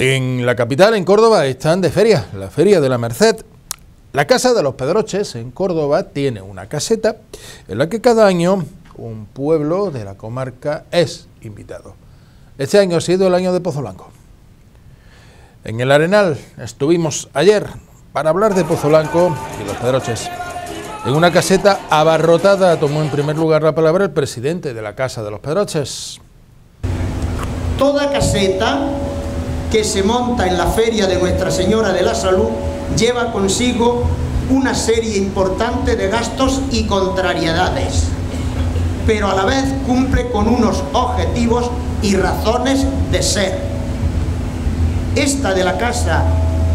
En la capital, en Córdoba, están de feria, la Feria de la Merced. La Casa de los Pedroches, en Córdoba, tiene una caseta en la que cada año un pueblo de la comarca es invitado. Este año ha sido el año de Pozo Blanco. En el Arenal estuvimos ayer para hablar de Pozo Blanco y los Pedroches. En una caseta abarrotada tomó en primer lugar la palabra el presidente de la Casa de los Pedroches. Toda caseta que se monta en la feria de Nuestra Señora de la Salud lleva consigo una serie importante de gastos y contrariedades, pero a la vez cumple con unos objetivos y razones de ser. Esta de la Casa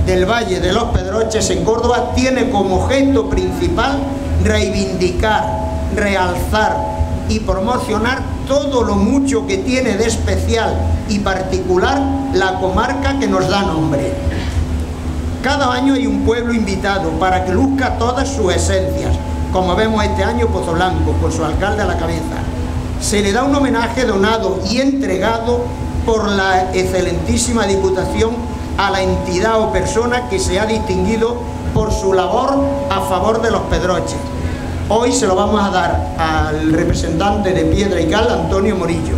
del Valle de los Pedroches en Córdoba tiene como objeto principal reivindicar, realzar y promocionar todo lo mucho que tiene de especial y particular la comarca que nos da nombre. Cada año hay un pueblo invitado para que luzca todas sus esencias, como vemos este año Pozo Blanco, con su alcalde a la cabeza. Se le da un homenaje donado y entregado por la excelentísima Diputación a la entidad o persona que se ha distinguido por su labor a favor de los pedroches. Hoy se lo vamos a dar al representante de Piedra y Cal, Antonio Morillo,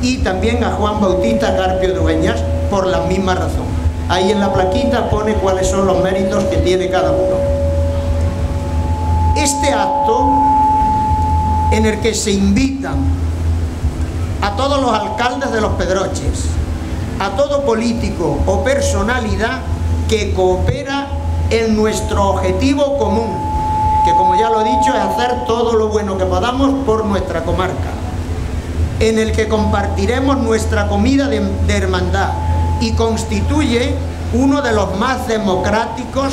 y también a Juan Bautista Carpio Dueñas por la misma razón. Ahí en la plaquita pone cuáles son los méritos que tiene cada uno. Este acto en el que se invitan a todos los alcaldes de los Pedroches, a todo político o personalidad que coopera en nuestro objetivo común, ya lo he dicho es hacer todo lo bueno que podamos por nuestra comarca, en el que compartiremos nuestra comida de, de hermandad y constituye uno de los más democráticos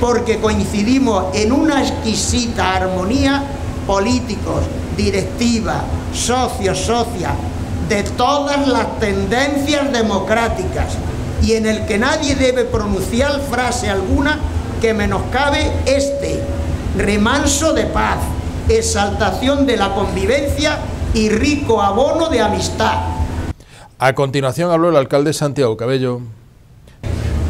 porque coincidimos en una exquisita armonía políticos, directiva, socios, socias, de todas las tendencias democráticas y en el que nadie debe pronunciar frase alguna que menoscabe este remanso de paz, exaltación de la convivencia y rico abono de amistad. A continuación habló el alcalde Santiago Cabello.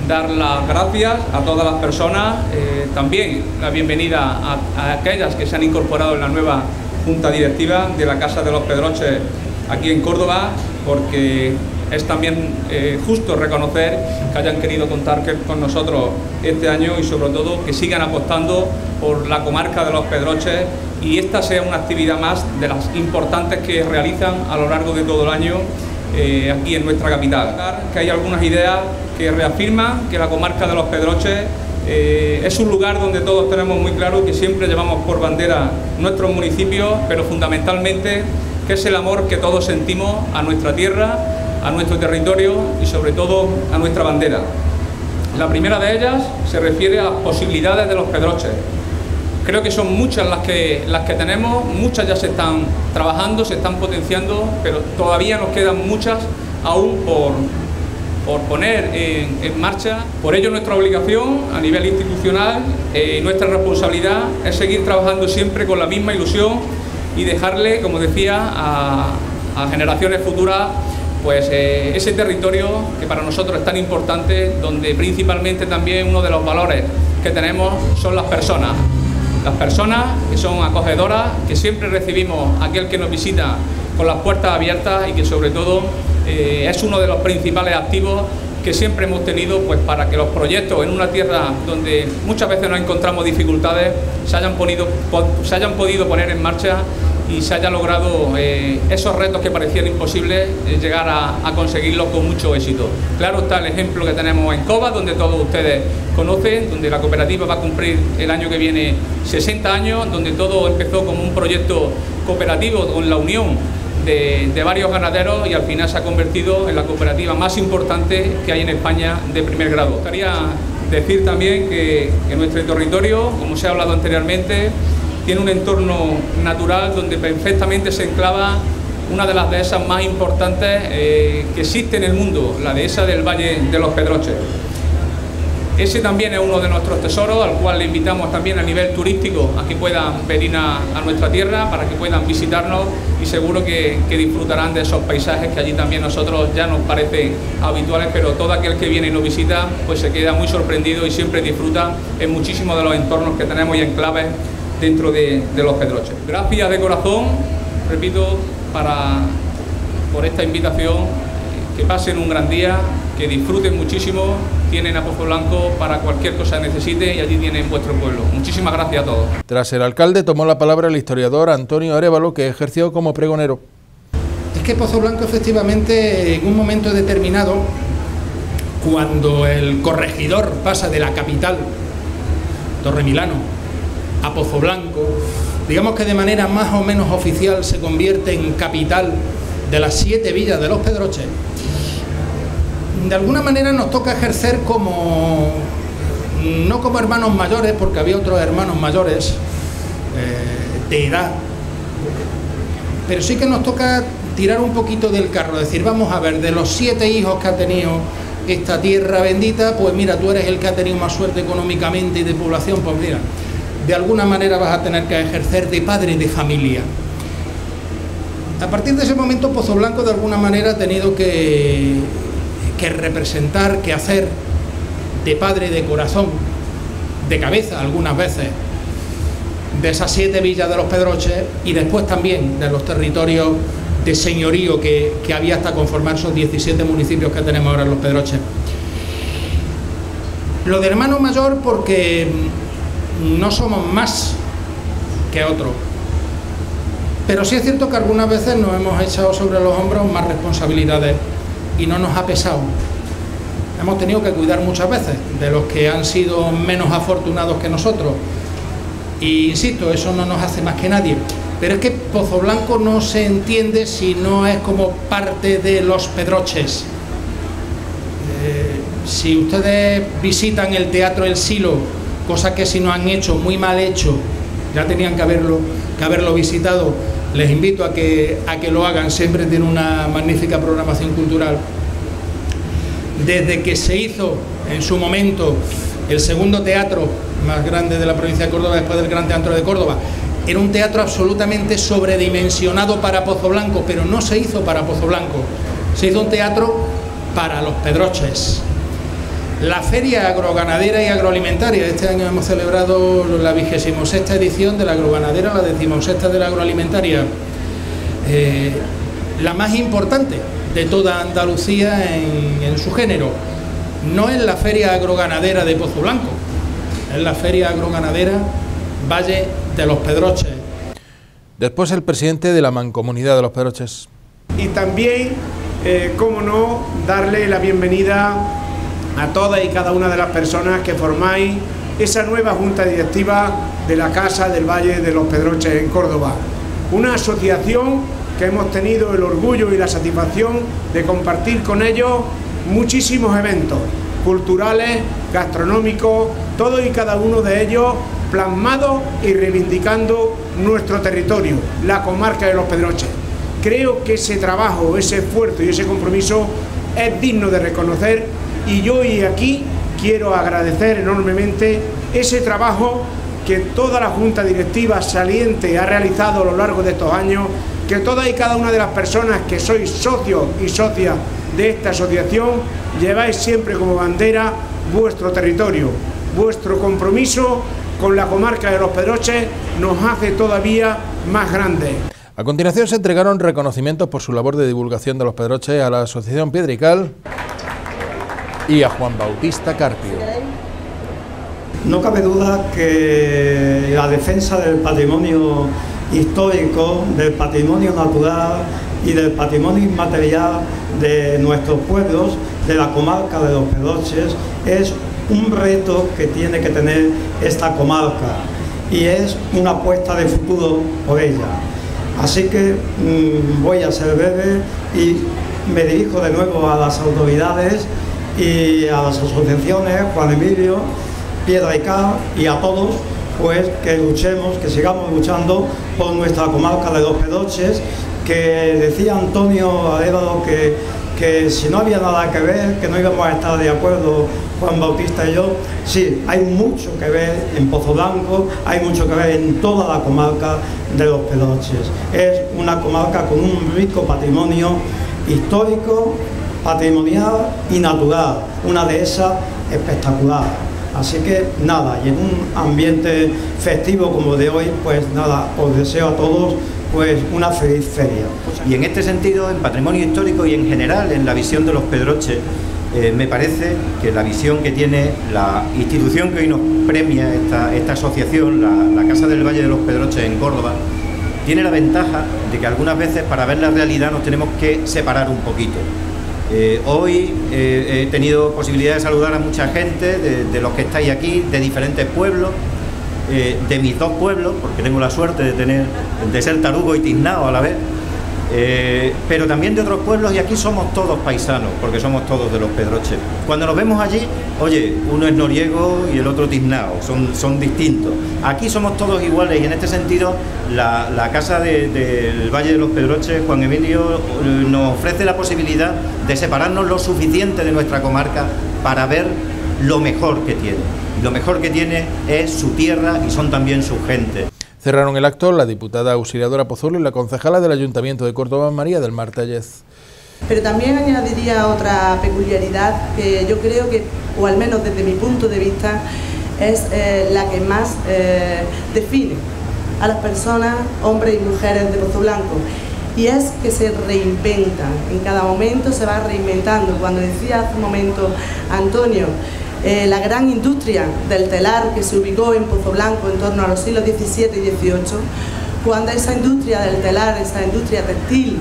Dar las gracias a todas las personas, eh, también la bienvenida a, a aquellas que se han incorporado en la nueva Junta Directiva de la Casa de los Pedroches aquí en Córdoba, porque es también eh, justo reconocer que hayan querido contar con nosotros este año y sobre todo que sigan apostando por la comarca de los Pedroches y esta sea una actividad más de las importantes que realizan a lo largo de todo el año eh, aquí en nuestra capital. Que hay algunas ideas que reafirman que la comarca de los Pedroches eh, es un lugar donde todos tenemos muy claro que siempre llevamos por bandera nuestros municipios, pero fundamentalmente que es el amor que todos sentimos a nuestra tierra, a nuestro territorio y sobre todo a nuestra bandera. La primera de ellas se refiere a las posibilidades de los pedroches. Creo que son muchas las que, las que tenemos, muchas ya se están trabajando, se están potenciando, pero todavía nos quedan muchas aún por, por poner en, marcha. Por ello nuestra obligación a nivel institucional y eh, nuestra responsabilidad es seguir trabajando siempre con la misma ilusión y dejarle, como decía, a, generaciones futuras pues eh, ese territorio que para nosotros es tan importante, donde principalmente también uno de los valores que tenemos son las personas. Las personas que son acogedoras, que siempre recibimos a aquel que nos visita con las puertas abiertas y que sobre todo eh, es uno de los principales activos que siempre hemos tenido pues, para que los proyectos en una tierra donde muchas veces nos encontramos dificultades se hayan, se hayan podido poner en marcha y se haya logrado eh, esos retos que parecían imposibles eh, llegar a, a, conseguirlos con mucho éxito. Claro está el ejemplo que tenemos en Cova, donde todos ustedes conocen, donde la cooperativa va a cumplir el año que viene 60 años, donde todo empezó como un proyecto cooperativo con la unión de, varios ganaderos y al final se ha convertido en la cooperativa más importante que hay en España de primer grado. Me decir también que, en nuestro territorio, como se ha hablado anteriormente, tiene un entorno natural donde perfectamente se enclava una de las dehesas más importantes eh, que existe en el mundo, la dehesa del Valle de los Pedroches. Ese también es uno de nuestros tesoros, al cual le invitamos también a nivel turístico a que puedan venir a, nuestra tierra, para que puedan visitarnos y seguro que, disfrutarán de esos paisajes que allí también nosotros ya nos parecen habituales, pero todo aquel que viene y nos visita pues se queda muy sorprendido y siempre disfruta en muchísimos de los entornos que tenemos y enclaves dentro de, de los Pedroches. Gracias de corazón, repito, para, por esta invitación, que pasen un gran día, que disfruten muchísimo tienen a Pozo Blanco para cualquier cosa que necesite y allí tienen vuestro pueblo. Muchísimas gracias a todos. Tras el alcalde tomó la palabra el historiador Antonio Arevalo, que ejerció como pregonero. Es que Pozo Blanco efectivamente en un momento determinado, cuando el corregidor pasa de la capital, Torremilano, a Pozo Blanco, digamos que de manera más o menos oficial se convierte en capital de las siete villas de los Pedroches, de alguna manera nos toca ejercer como, no como hermanos mayores, porque había otros hermanos mayores eh, de edad, pero sí que nos toca tirar un poquito del carro, decir, vamos a ver, de los siete hijos que ha tenido esta tierra bendita, pues mira, tú eres el que ha tenido más suerte económicamente y de población, pues mira, de alguna manera vas a tener que ejercer de padre de familia. A partir de ese momento, Pozo Blanco de alguna manera ha tenido que que representar, que hacer de padre de corazón, de cabeza algunas veces, de esas siete villas de los Pedroches y después también de los territorios de señorío que, había hasta conformar esos 17 municipios que tenemos ahora en los Pedroches. Lo de hermano mayor porque no somos más que otros. Pero sí es cierto que algunas veces nos hemos echado sobre los hombros más responsabilidades y no nos ha pesado. Hemos tenido que cuidar muchas veces de los que han sido menos afortunados que nosotros. Y insisto, eso no nos hace más que nadie. Pero es que Pozo Blanco no se entiende si no es como parte de los Pedroches. Eh, si ustedes visitan el Teatro El Silo, cosa que si no han hecho, muy mal hecho, ya tenían que haberlo, que haberlo visitado, les invito a que, a que lo hagan, siempre tiene una magnífica programación cultural. Desde que se hizo en su momento el segundo teatro más grande de la provincia de Córdoba después del Gran Teatro de Córdoba, era un teatro absolutamente sobredimensionado para Pozo Blanco, pero no se hizo para Pozo Blanco, se hizo un teatro para los Pedroches, la Feria Agroganadera y Agroalimentaria. Este año hemos celebrado la vigésimo sexta edición de la agroganadera, la decimosexta de la agroalimentaria. Eh, la más importante de toda Andalucía en, su género. No es la Feria Agroganadera de Pozo Blanco, es la Feria Agroganadera Valle de los Pedroches. Después el presidente de la Mancomunidad de los Pedroches. Y también, eh, cómo no, darle la bienvenida a todas y cada una de las personas que formáis esa nueva junta directiva de la Casa del Valle de los Pedroches en Córdoba. Una asociación que hemos tenido el orgullo y la satisfacción de compartir con ellos muchísimos eventos culturales, gastronómicos, todos y cada uno de ellos plasmados y reivindicando nuestro territorio, la comarca de los Pedroches. Creo que ese trabajo, ese esfuerzo y ese compromiso es digno de reconocer y yo hoy aquí quiero agradecer enormemente ese trabajo que toda la Junta Directiva saliente ha realizado a lo largo de estos años, que todas y cada una de las personas que sois socios y socias de esta asociación lleváis siempre como bandera vuestro territorio, vuestro compromiso con la comarca de los Pedroches nos hace todavía más grandes. A continuación se entregaron reconocimientos por su labor de divulgación de los Pedroches a la Asociación Piedrical y a Juan Bautista Carpio. No cabe duda que la defensa del patrimonio histórico, del patrimonio natural y del patrimonio inmaterial de nuestros pueblos, de la comarca de los Pedoches, es un reto que tiene que tener esta comarca y es una apuesta de futuro por ella. Así que mm, voy a ser breve y me dirijo de nuevo a las autoridades y a las asociaciones, Juan Emilio, Piedra y Cal y a todos, pues que luchemos, que sigamos luchando por nuestra comarca de los Pedoches, que decía Antonio Arévalo que, que si no había nada que ver, que no íbamos a estar de acuerdo Juan Bautista y yo, sí, hay mucho que ver en Pozo Blanco, hay mucho que ver en toda la comarca de los Pedroches. Es una comarca con un rico patrimonio histórico, patrimonial y natural, una de esas espectacular. Así que nada, y en un ambiente festivo como de hoy, pues nada, os deseo a todos pues una feliz feria. Y en este sentido, en patrimonio histórico y en general en la visión de los Pedroches, eh, me parece que la visión que tiene la institución que hoy nos premia esta asociación, la, Casa del Valle de los Pedroches en Córdoba, tiene la ventaja de que algunas veces para ver la realidad nos tenemos que separar un poquito. Eh, hoy eh, he tenido posibilidad de saludar a mucha gente, de, los que estáis aquí, de diferentes pueblos, de mis dos pueblos, porque tengo la suerte de tener, de ser tarugo y tiznao a la vez. Eh, pero también de otros pueblos y aquí somos todos paisanos, porque somos todos de los Pedroches. Cuando nos vemos allí, oye, uno es noriego y el otro tiznao, son, son distintos. Aquí somos todos iguales y en este sentido la, casa del Valle de los Pedroches, Juan Emilio, nos ofrece la posibilidad de separarnos lo suficiente de nuestra comarca para ver lo mejor que tiene. Lo mejor que tiene es su tierra y son también su gente. Cerraron el acto la diputada auxiliadora Pozuelo y la concejala del Ayuntamiento de Córdoba, María del Mar Tallez. Pero también añadiría otra peculiaridad que yo creo que, o al menos desde mi punto de vista, es eh, la que más eh, define a las personas, hombres y mujeres de Pozo Blanco. Y es que se reinventan, en cada momento se va reinventando. Cuando decía hace un momento Antonio, eh, la gran industria del telar que se ubicó en Pozo Blanco en torno a los siglos XVII y XVIII, cuando esa industria del telar, esa industria textil,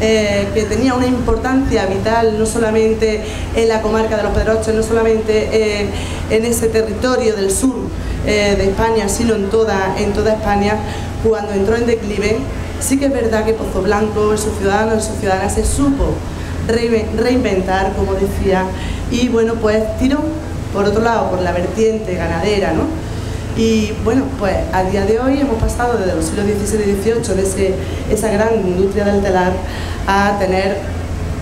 eh, que tenía una importancia vital no solamente en la comarca de los Pedroches, no solamente eh, en ese territorio del sur de España, sino en toda, en toda España, cuando entró en declive, sí que es verdad que Pozo Blanco, sus ciudadanos y sus ciudadanas se supo reinventar, como decía, y bueno, pues tiró por otro lado por la vertiente ganadera, ¿no? Y bueno, pues a día de hoy hemos pasado desde los siglos XVII y XVIII, de esa gran industria del telar, a tener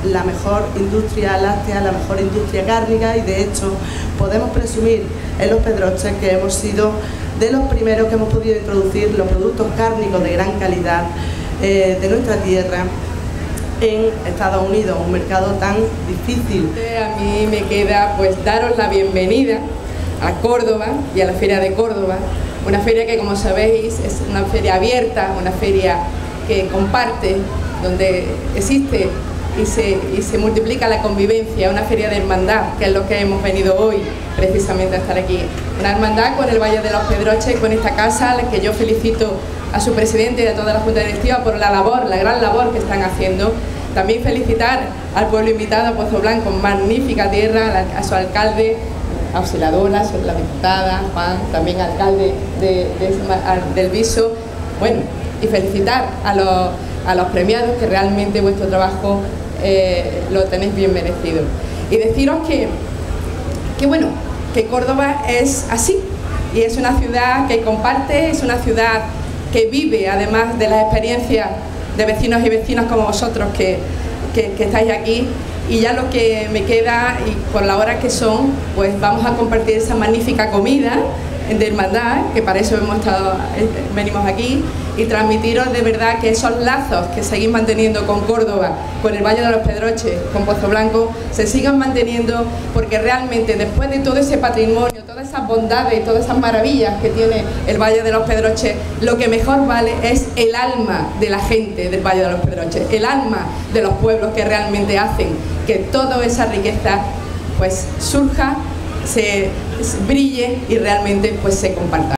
la mejor industria láctea, la mejor industria cárnica y de hecho podemos presumir en los Pedroches que hemos sido de los primeros que hemos podido introducir los productos cárnicos de gran calidad eh, de nuestra tierra en Estados Unidos, un mercado tan difícil. A mí me queda pues daros la bienvenida a Córdoba y a la Feria de Córdoba, una feria que como sabéis es una feria abierta, una feria que comparte, donde existe y se, y se, multiplica la convivencia, una feria de hermandad, que es lo que hemos venido hoy precisamente a estar aquí. Una hermandad con el Valle de los Pedroches, con esta casa, a la que yo felicito a su presidente y a toda la Junta Directiva por la labor, la gran labor que están haciendo. También felicitar al pueblo invitado a Pozo Blanco, magnífica tierra, a su alcalde, auxiliadora, la diputada, Juan, también alcalde del Viso. Bueno, y felicitar a los, premiados que realmente vuestro trabajo eh, lo tenéis bien merecido. Y deciros que, que, bueno, que Córdoba es así, y es una ciudad que comparte, es una ciudad que vive, además de las experiencias de vecinos y vecinas como vosotros que, estáis aquí. Y ya lo que me queda, y por la hora que son, pues vamos a compartir esa magnífica comida de hermandad, que para eso hemos estado, eh, venimos aquí, y transmitiros de verdad que esos lazos que seguís manteniendo con Córdoba, con el Valle de los Pedroches, con Pozo Blanco, se sigan manteniendo porque realmente después de todo ese patrimonio, esas bondades y todas esas maravillas que tiene el Valle de los Pedroches, lo que mejor vale es el alma de la gente del Valle de los Pedroches, el alma de los pueblos que realmente hacen que toda esa riqueza pues surja, se brille y realmente pues se comparta.